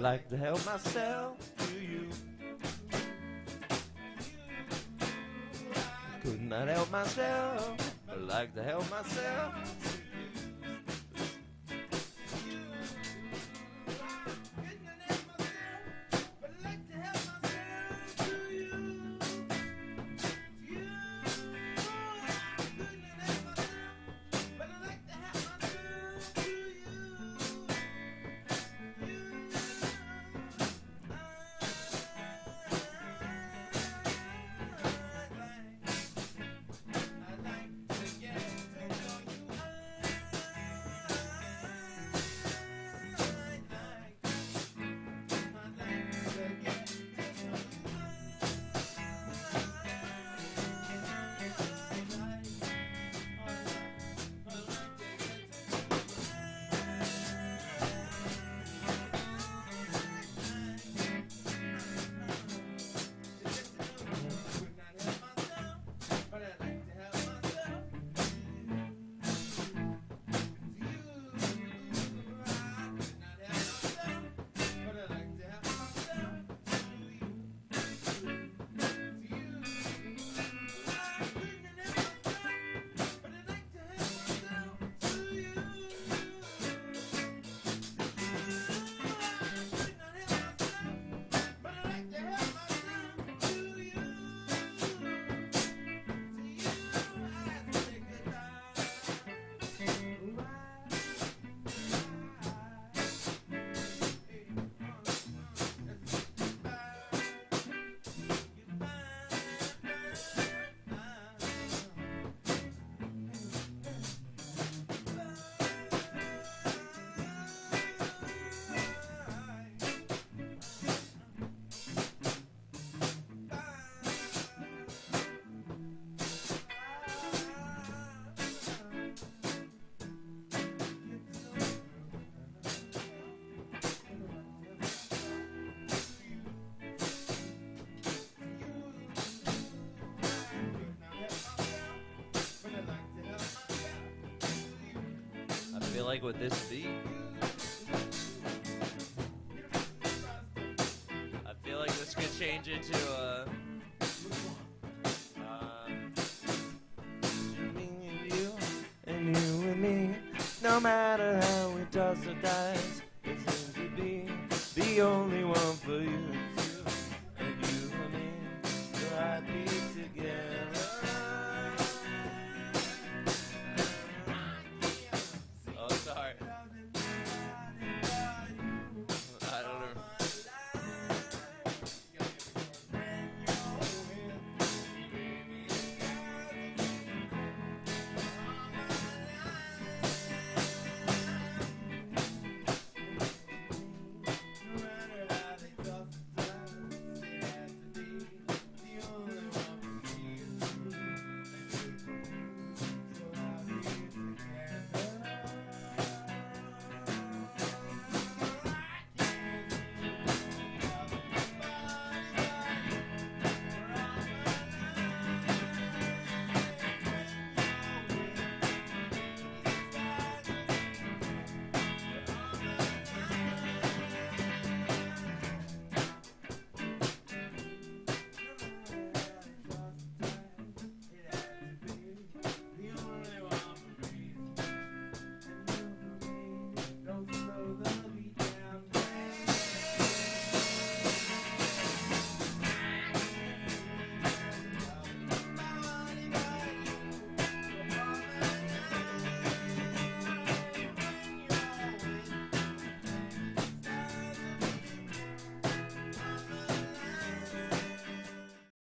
like to help myself to you. Could not help myself. I like to help myself. Like with this beat, I feel like this could change into uh, uh, a. you, you and me. No matter how it does or dies, it seems to be the only